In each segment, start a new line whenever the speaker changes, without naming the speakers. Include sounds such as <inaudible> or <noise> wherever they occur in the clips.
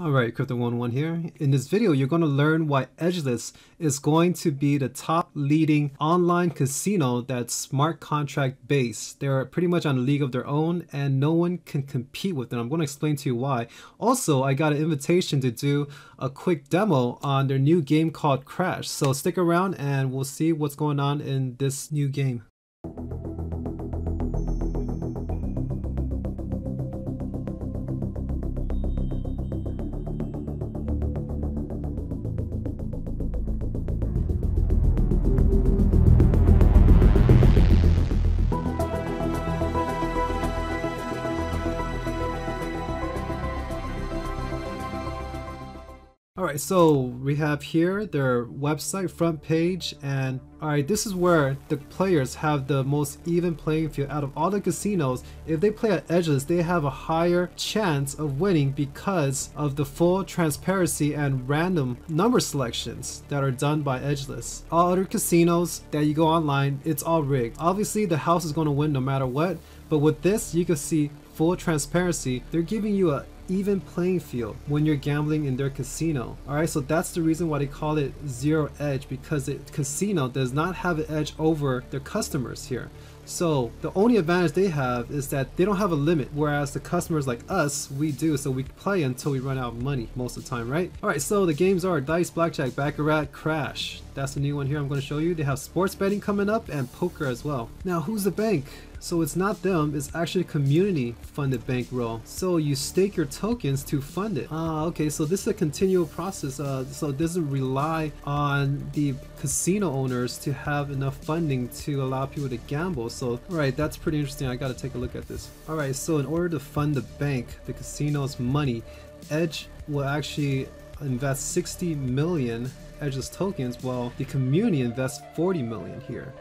Alright, Crypto101 here. In this video, you're going to learn why Edgeless is going to be the top leading online casino that's smart contract based. They're pretty much on a league of their own and no one can compete with them. I'm going to explain to you why. Also, I got an invitation to do a quick demo on their new game called Crash. So stick around and we'll see what's going on in this new game. So we have here their website front page and alright, this is where the players have the most even playing field out of all the casinos. If they play at Edgeless, they have a higher chance of winning because of the full transparency and random number selections that are done by Edgeless. All other casinos that you go online, it's all rigged. Obviously, the house is going to win no matter what, but with this, you can see full transparency. They're giving you a even playing field when you're gambling in their casino. Alright, so that's the reason why they call it zero edge because the casino does not have an edge over their customers here. So the only advantage they have is that they don't have a limit, whereas the customers like us, we do, so we play until we run out of money most of the time, right? Alright, so the games are Dice, Blackjack, Baccarat, Crash. That's the new one here I'm going to show you. They have sports betting coming up and poker as well. Now, who's the bank? So it's not them, it's actually community funded bankroll. So you stake your tokens to fund it. Ah, okay, so this is a continual process. Uh, so it doesn't rely on the casino owners to have enough funding to allow people to gamble. So, alright, that's pretty interesting. I gotta take a look at this. Alright, so in order to fund the bank, the casino's money, Edge will actually invest 60 million Edge's tokens while the community invests 40 million here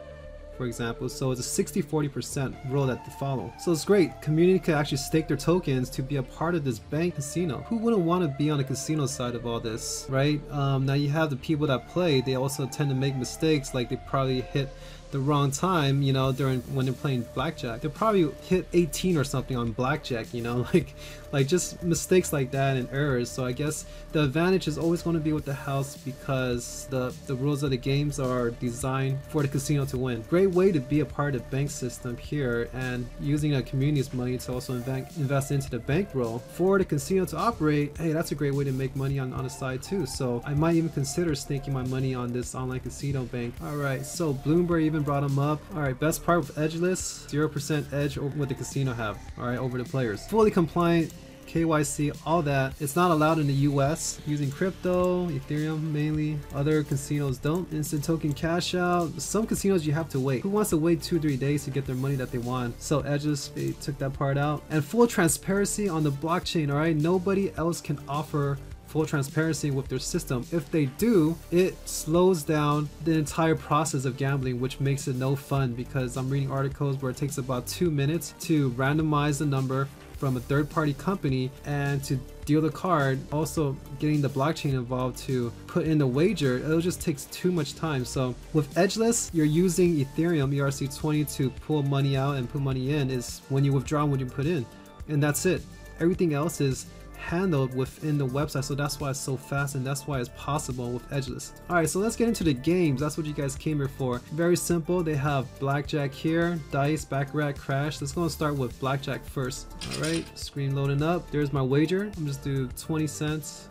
for example. So it's a 60-40% rule that they follow. So it's great. Community can actually stake their tokens to be a part of this bank casino. Who wouldn't want to be on the casino side of all this, right? Um, now you have the people that play, they also tend to make mistakes like they probably hit the wrong time, you know, during when they're playing blackjack. They'll probably hit 18 or something on blackjack, you know, <laughs> like like just mistakes like that and errors. So I guess the advantage is always going to be with the house because the the rules of the games are designed for the casino to win. Great way to be a part of the bank system here and using a community's money to also invest into the bankroll for the casino to operate. Hey, that's a great way to make money on on the side too. So I might even consider staking my money on this online casino bank. All right, so Bloomberg even brought them up. All right, best part with Edgeless, 0% edge over what the casino have. All right, over the players. Fully compliant KYC, all that. It's not allowed in the US using crypto, Ethereum mainly. Other casinos don't. Instant token cash out. Some casinos you have to wait. Who wants to wait two, three days to get their money that they want? So Edges, they took that part out. And full transparency on the blockchain, alright? Nobody else can offer full transparency with their system. If they do, it slows down the entire process of gambling, which makes it no fun because I'm reading articles where it takes about two minutes to randomize the number from a third party company and to deal the card, also getting the blockchain involved to put in the wager, it just takes too much time. So with Edgeless, you're using Ethereum ERC20 to pull money out and put money in is when you withdraw and when you put in. And that's it. Everything else is handled within the website so that's why it's so fast and that's why it's possible with edgeless alright so let's get into the games that's what you guys came here for very simple they have blackjack here dice baccarat crash let's go and start with blackjack first alright screen loading up there's my wager i'm just do 20 cents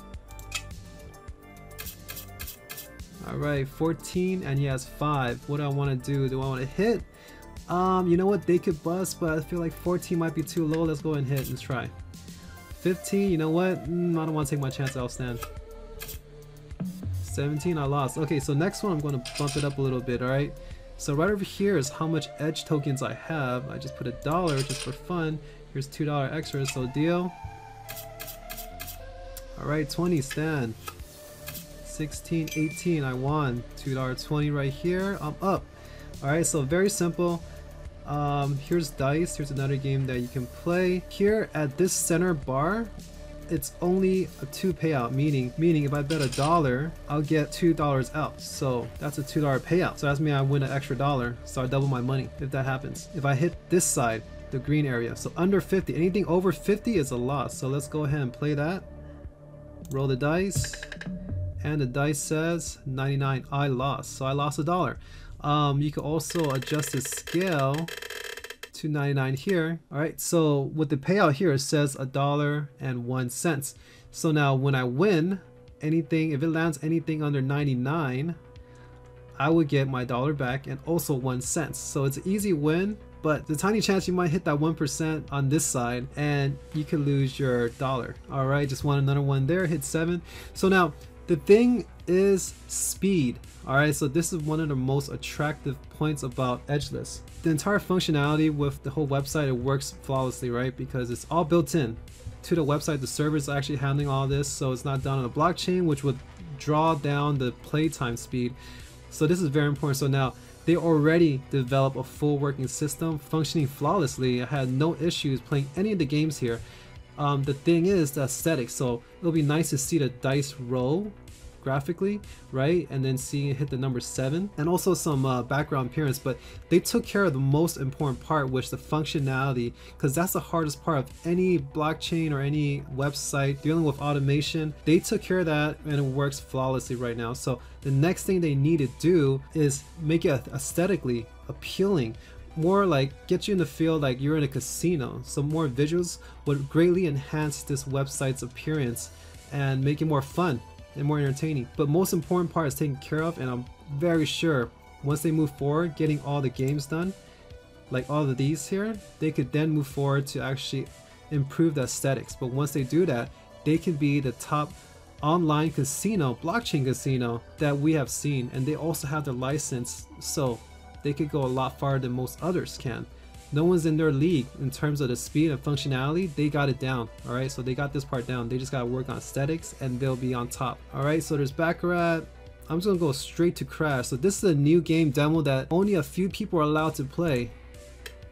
Alright, 14 and he has 5. What do I want to do? Do I want to hit? Um, you know what? They could bust, but I feel like 14 might be too low. Let's go and hit and try. 15, you know what? Mm, I don't want to take my chance, I'll stand. 17, I lost. Okay, so next one I'm going to bump it up a little bit, alright? So right over here is how much edge tokens I have. I just put a dollar just for fun. Here's $2 extra, so deal. Alright, 20, stand. 16, 18, I won. $2.20 right here, I'm up. Alright, so very simple. Um, here's dice. Here's another game that you can play. Here at this center bar, it's only a two payout meaning meaning if I bet a dollar I'll get two dollars out. So that's a two dollar payout. So that's mean I win an extra dollar so I double my money if that happens. If I hit this side the green area so under 50 anything over 50 is a loss. So let's go ahead and play that. Roll the dice. And the dice says 99 I lost. So I lost a dollar um, you can also adjust the scale to 99 here all right so with the payout here it says a dollar and one cents so now when I win anything if it lands anything under 99 I would get my dollar back and also one cent so it's an easy win but the tiny chance you might hit that 1% on this side and you could lose your dollar. All right, just want another one there, hit seven. So now the thing is speed. All right, so this is one of the most attractive points about Edgeless. The entire functionality with the whole website, it works flawlessly, right? Because it's all built in to the website. The server is actually handling all this, so it's not done on the blockchain, which would draw down the playtime speed. So this is very important. So now they already developed a full working system functioning flawlessly. I had no issues playing any of the games here. Um, the thing is the aesthetic, so it'll be nice to see the dice roll graphically, right? And then seeing it hit the number seven and also some uh, background appearance, but they took care of the most important part, which the functionality, because that's the hardest part of any blockchain or any website dealing with automation. They took care of that and it works flawlessly right now. So the next thing they need to do is make it aesthetically appealing more like get you in the feel like you're in a casino. So more visuals would greatly enhance this website's appearance and make it more fun and more entertaining. But most important part is taken care of and I'm very sure once they move forward, getting all the games done, like all of these here, they could then move forward to actually improve the aesthetics. But once they do that, they can be the top online casino, blockchain casino that we have seen. And they also have the license, so they could go a lot farther than most others can no one's in their league in terms of the speed and functionality. They got it down all right? So they got this part down. They just got to work on aesthetics and they'll be on top all right? So there's baccarat. I'm just gonna go straight to crash. So this is a new game demo that only a few people are allowed to play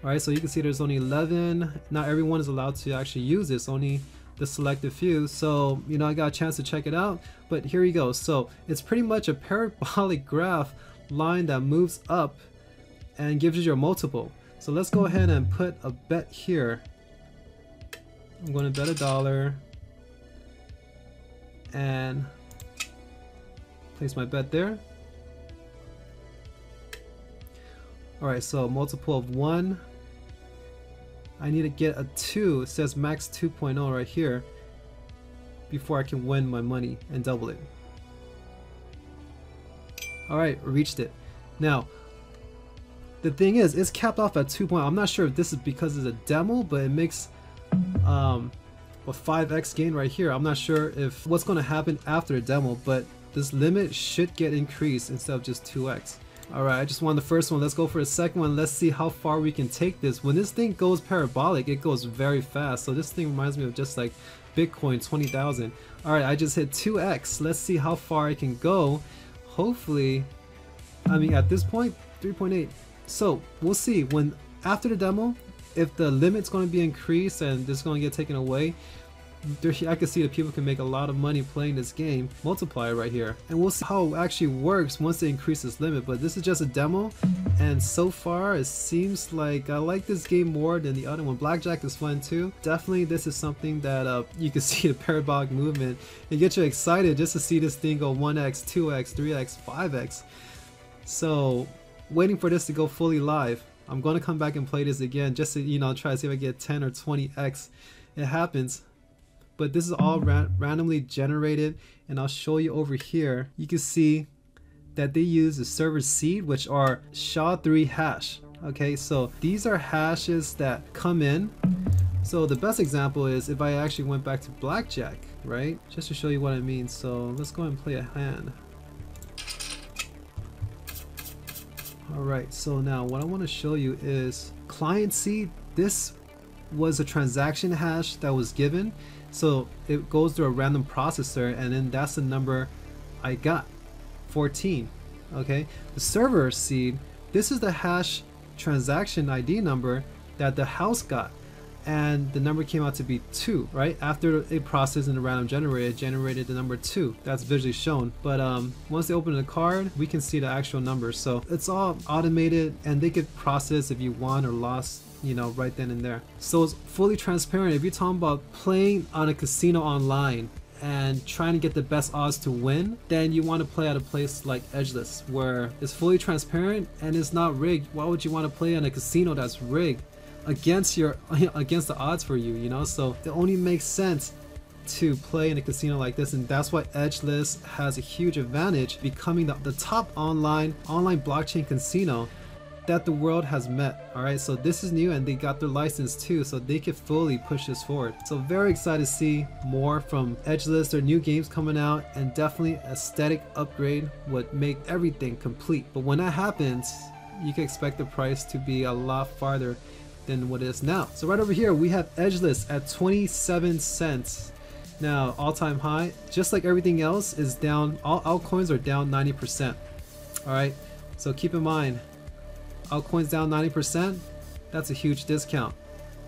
all right? So you can see there's only 11 not everyone is allowed to actually use this only the selected few. So you know i got a chance to check it out but here you go. So it's pretty much a parabolic <laughs> graph line that moves up and gives you your multiple so let's go ahead and put a bet here. I'm going to bet a dollar and place my bet there. Alright, so multiple of 1. I need to get a 2. It says max 2.0 right here before I can win my money and double it. Alright, reached it. Now, the thing is, it's capped off at 2. I'm not sure if this is because it's a demo, but it makes um, a 5x gain right here. I'm not sure if what's going to happen after the demo, but this limit should get increased instead of just 2x. Alright, I just won the first one. Let's go for the second one. Let's see how far we can take this. When this thing goes parabolic, it goes very fast. So this thing reminds me of just like Bitcoin 20,000. Alright, I just hit 2x. Let's see how far I can go. Hopefully, I mean at this point, 3.8. So we'll see when after the demo, if the limit's going to be increased and this is going to get taken away, there, I can see that people can make a lot of money playing this game, multiplier right here. And we'll see how it actually works once they increase this limit, but this is just a demo, and so far it seems like I like this game more than the other one. Blackjack is fun too. Definitely this is something that uh, you can <laughs> see the parabolic movement and get you excited just to see this thing go 1x, 2x, 3x, 5x. So waiting for this to go fully live. I'm going to come back and play this again just to, you know, try to see if I get 10 or 20x. It happens. But this is all ra randomly generated and I'll show you over here. You can see that they use the server seed which are SHA-3 hash. Okay, so these are hashes that come in. So the best example is if I actually went back to blackjack, right? Just to show you what I mean. So let's go and play a hand. Alright, so now what I want to show you is client seed. This was a transaction hash that was given. So it goes through a random processor and then that's the number I got, 14. Okay, the server seed, this is the hash transaction ID number that the house got and the number came out to be 2, right? After it processed in the random generator, it generated the number 2. That's visually shown. But um, once they open the card, we can see the actual numbers. So it's all automated and they could process if you won or lost you know, right then and there. So it's fully transparent. If you're talking about playing on a casino online, and trying to get the best odds to win, then you want to play at a place like Edgeless where it's fully transparent and it's not rigged. Why would you want to play in a casino that's rigged against your <laughs> against the odds for you, you know? So it only makes sense to play in a casino like this and that's why Edgeless has a huge advantage becoming the, the top online online blockchain casino that the world has met. Alright, so this is new and they got their license too, so they can fully push this forward. So very excited to see more from Edgeless, their new games coming out, and definitely aesthetic upgrade would make everything complete. But when that happens, you can expect the price to be a lot farther than what it is now. So right over here, we have Edgeless at 27 cents. Now, all-time high, just like everything else, is down. All altcoins are down 90%. All right, so keep in mind, altcoins down 90%, that's a huge discount.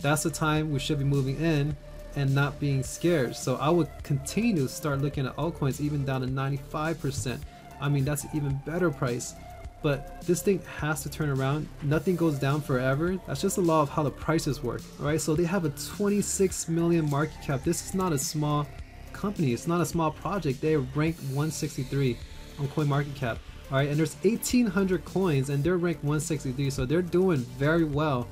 That's the time we should be moving in and not being scared. So I would continue to start looking at altcoins even down to 95%. I mean, that's an even better price. But this thing has to turn around. Nothing goes down forever. That's just the law of how the prices work. Alright, so they have a 26 million market cap. This is not a small company. It's not a small project. They rank 163 on CoinMarketCap. Alright, and there's 1800 coins and they're ranked 163, so they're doing very well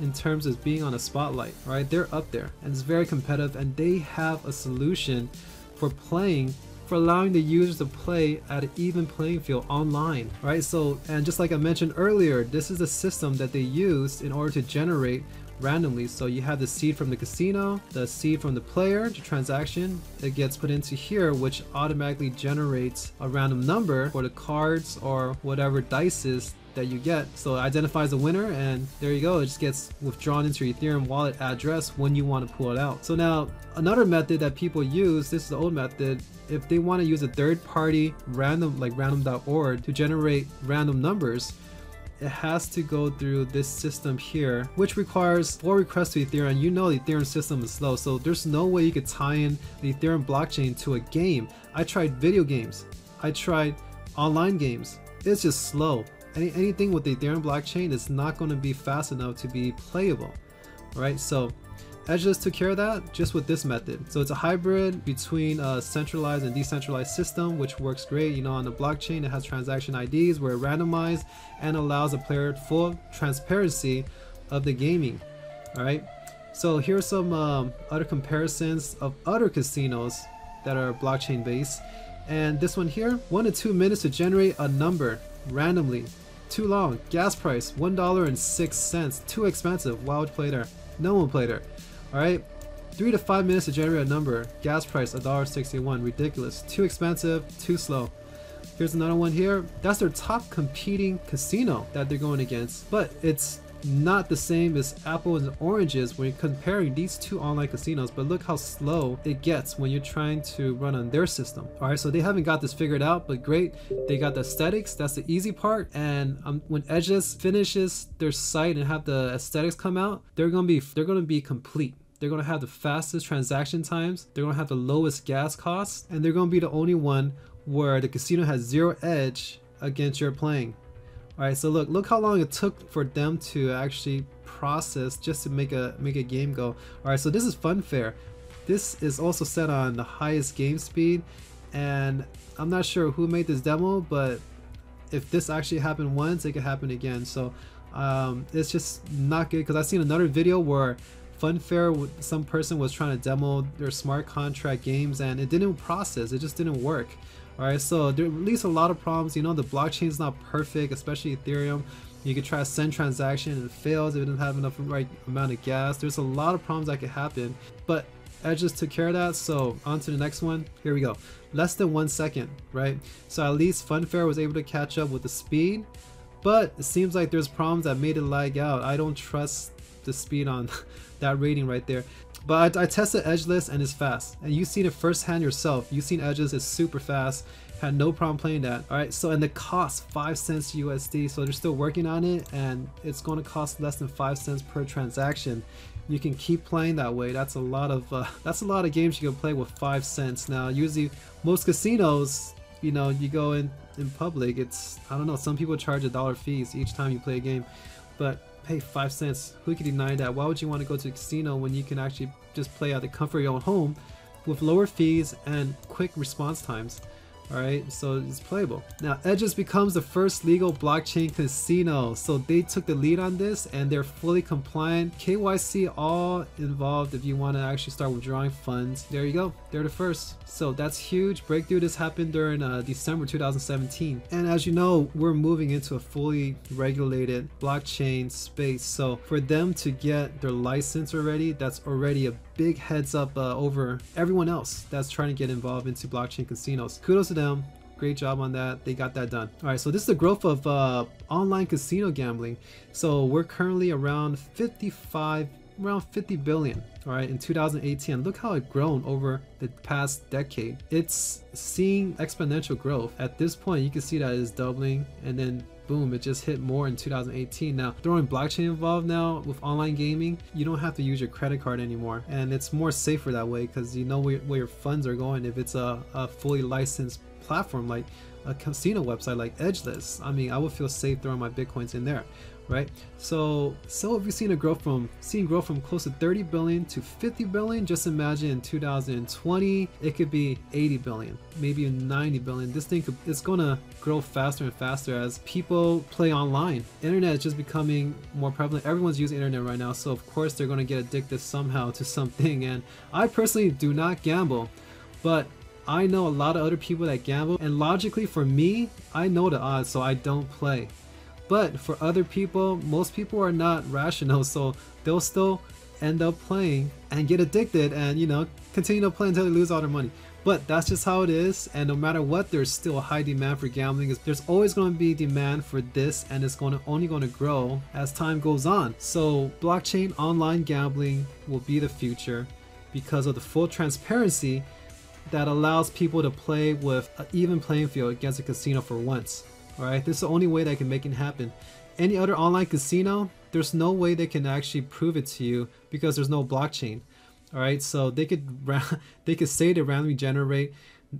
in terms of being on a spotlight. Alright, they're up there and it's very competitive and they have a solution for playing for allowing the users to play at an even playing field online, right? So, and just like I mentioned earlier, this is the system that they use in order to generate randomly. So you have the seed from the casino, the seed from the player, the transaction, it gets put into here, which automatically generates a random number for the cards or whatever dices that you get. So it identifies the winner and there you go. It just gets withdrawn into your Ethereum wallet address when you want to pull it out. So now another method that people use, this is the old method, if they want to use a third party random like random.org to generate random numbers, it has to go through this system here, which requires four requests to Ethereum. You know the Ethereum system is slow, so there's no way you could tie in the Ethereum blockchain to a game. I tried video games. I tried online games. It's just slow. Any, anything with the Ethereum blockchain is not going to be fast enough to be playable. Right? So Edgeless took care of that just with this method. So it's a hybrid between a centralized and decentralized system, which works great. You know, on the blockchain, it has transaction IDs where it randomized and allows a player full transparency of the gaming. All right. So here's some um, other comparisons of other casinos that are blockchain based. And this one here, one to two minutes to generate a number randomly. Too long. Gas price, $1.06. Too expensive. Would play there? No one played there. Alright, 3 to 5 minutes to generate a number. Gas price $1.61. Ridiculous. Too expensive, too slow. Here's another one here. That's their top competing casino that they're going against. But it's not the same as apples and oranges when comparing these two online casinos but look how slow it gets when you're trying to run on their system. All right so they haven't got this figured out but great. They got the aesthetics. That's the easy part. And um, when edges finishes their site and have the aesthetics come out they're gonna be they're gonna be complete. They're going to have the fastest transaction times, they're going to have the lowest gas costs, and they're going to be the only one where the casino has zero edge against your playing. Alright, so look, look how long it took for them to actually process just to make a make a game go. Alright, so this is Funfair. This is also set on the highest game speed, and I'm not sure who made this demo, but if this actually happened once, it could happen again. So um, it's just not good because I've seen another video where Funfair, some person was trying to demo their smart contract games and it didn't process, it just didn't work. Alright, so there least a lot of problems. You know, the blockchain is not perfect, especially Ethereum. You could try to send transaction and it fails if it doesn't have enough right amount of gas. There's a lot of problems that could happen, but Edges took care of that. So on to the next one. Here we go. Less than one second, right? So at least Funfair was able to catch up with the speed, but it seems like there's problems that made it lag out. I don't trust the speed on <laughs> that rating right there. But I, I tested Edgeless and it's fast. And you've seen it firsthand yourself. You've seen Edges, it's super fast. Had no problem playing that. Alright, so and the cost 5 cents USD. So they're still working on it and it's going to cost less than 5 cents per transaction. You can keep playing that way. That's a lot of uh, <laughs> that's a lot of games you can play with 5 cents. Now usually most casinos, you know, you go in in public, it's I don't know, some people charge a dollar fees each time you play a game. But pay five cents. Who could deny that? Why would you want to go to a casino when you can actually just play at the comfort of your own home with lower fees and quick response times. Alright, so it's playable. Now, Edgeless becomes the first legal blockchain casino. So they took the lead on this and they're fully compliant. KYC all involved if you want to actually start withdrawing funds. There you go. They're the first. So that's huge. Breakthrough this happened during uh, December 2017. And as you know, we're moving into a fully regulated blockchain space. So for them to get their license already, that's already a big heads up uh, over everyone else that's trying to get involved into blockchain casinos. Kudos to them. Great job on that. They got that done. All right, so this is the growth of uh, online casino gambling. So we're currently around 55, around 50 billion. All right, in 2018, look how it grown over the past decade. It's seeing exponential growth. At this point, you can see that it's doubling and then boom, it just hit more in 2018. Now, throwing blockchain involved now with online gaming, you don't have to use your credit card anymore. And it's more safer that way because you know where, where, your funds are going if it's a, a fully licensed platform like a casino website like Edgeless. I mean, I would feel safe throwing my Bitcoins in there right? So, so if you've seen a growth from seeing growth from close to 30 billion to 50 billion, just imagine in 2020 it could be 80 billion, maybe 90 billion. This thing could, it's gonna grow faster and faster as people play online. Internet is just becoming more prevalent. Everyone's using internet right now, so of course they're gonna get addicted somehow to something. And I personally do not gamble, but I know a lot of other people that gamble, and logically for me, I know the odds, so I don't play. But for other people, most people are not rational, so they'll still end up playing and get addicted and, you know, continue to play until they lose all their money. But that's just how it is, and no matter what, there's still a high demand for gambling. There's always going to be demand for this, and it's going to only going to grow as time goes on. So blockchain online gambling will be the future because of the full transparency that allows people to play with an even playing field against a casino for once. Alright, this is the only way that can make it happen. Any other online casino, there's no way they can actually prove it to you because there's no blockchain. Alright, so they could <laughs> they could say to randomly generate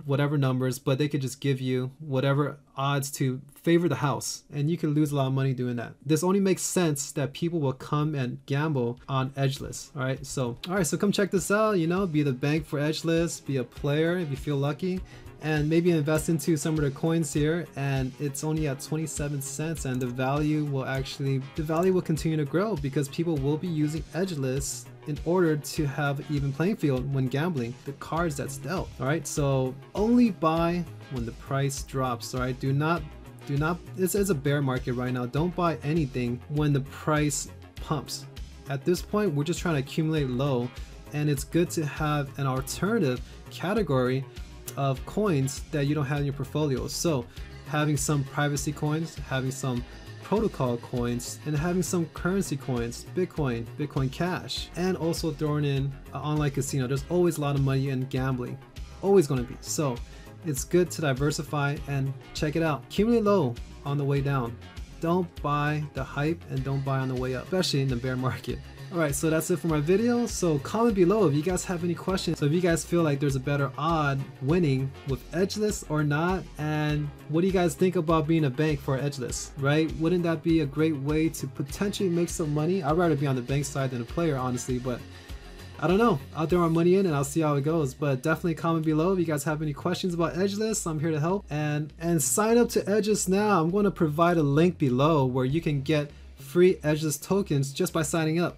whatever numbers, but they could just give you whatever odds to favor the house, and you could lose a lot of money doing that. This only makes sense that people will come and gamble on Edgeless. All right, so all right, so come check this out. You know, be the bank for Edgeless, be a player if you feel lucky, and maybe invest into some of the coins here and it's only at 27 cents and the value will actually the value will continue to grow because people will be using edgeless in order to have even playing field when gambling the cards that's dealt all right? So only buy when the price drops all right? Do not do not this is a bear market right now. Don't buy anything when the price pumps. At this point we're just trying to accumulate low and it's good to have an alternative category of coins that you don't have in your portfolio. So having some privacy coins, having some protocol coins, and having some currency coins, Bitcoin, Bitcoin Cash, and also throwing in an online casino. There's always a lot of money in gambling, always going to be. So it's good to diversify and check it out. Accumulate low on the way down. Don't buy the hype and don't buy on the way up, especially in the bear market. Alright, so that's it for my video. So comment below if you guys have any questions. So if you guys feel like there's a better odd winning with Edgeless or not, and what do you guys think about being a bank for Edgeless, right? Wouldn't that be a great way to potentially make some money? I'd rather be on the bank side than a player, honestly, but I don't know. I'll throw my money in and I'll see how it goes. But definitely comment below if you guys have any questions about Edgeless. I'm here to help. And and sign up to Edgeless now. I'm going to provide a link below where you can get free Edgeless tokens just by signing up.